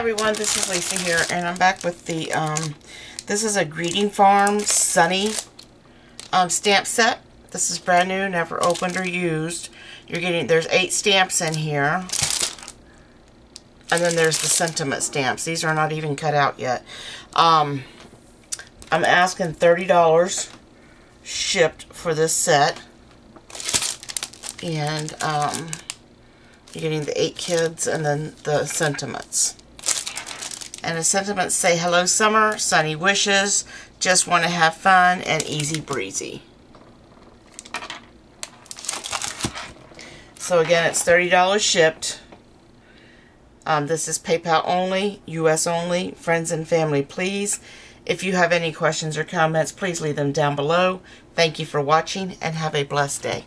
everyone, this is Lisa here, and I'm back with the, um, this is a Greeting Farm Sunny um, stamp set. This is brand new, never opened or used. You're getting, there's eight stamps in here. And then there's the sentiment stamps. These are not even cut out yet. Um, I'm asking $30 shipped for this set. And, um, you're getting the eight kids and then the sentiments. And the sentiments say, hello summer, sunny wishes, just want to have fun, and easy breezy. So again, it's $30 shipped. Um, this is PayPal only, US only, friends and family please. If you have any questions or comments, please leave them down below. Thank you for watching and have a blessed day.